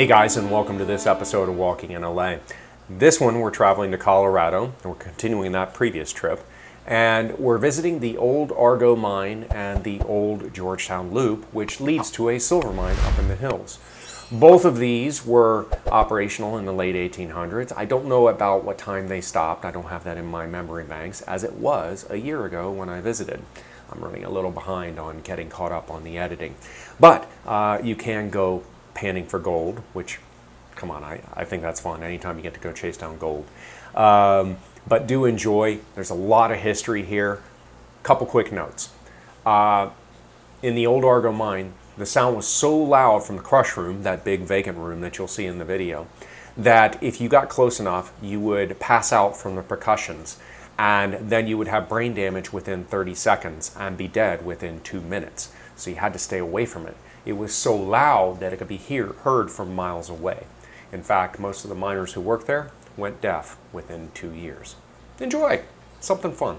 Hey guys, and welcome to this episode of Walking in LA. This one, we're traveling to Colorado, and we're continuing that previous trip, and we're visiting the old Argo mine and the old Georgetown Loop, which leads to a silver mine up in the hills. Both of these were operational in the late 1800s. I don't know about what time they stopped. I don't have that in my memory banks, as it was a year ago when I visited. I'm running a little behind on getting caught up on the editing. But uh, you can go panning for gold, which, come on, I, I think that's fun anytime you get to go chase down gold. Um, but do enjoy. There's a lot of history here. Couple quick notes. Uh, in the old Argo mine, the sound was so loud from the crush room, that big vacant room that you'll see in the video, that if you got close enough, you would pass out from the percussions and then you would have brain damage within 30 seconds and be dead within two minutes. So you had to stay away from it. It was so loud that it could be hear, heard from miles away. In fact, most of the miners who worked there went deaf within two years. Enjoy! Something fun.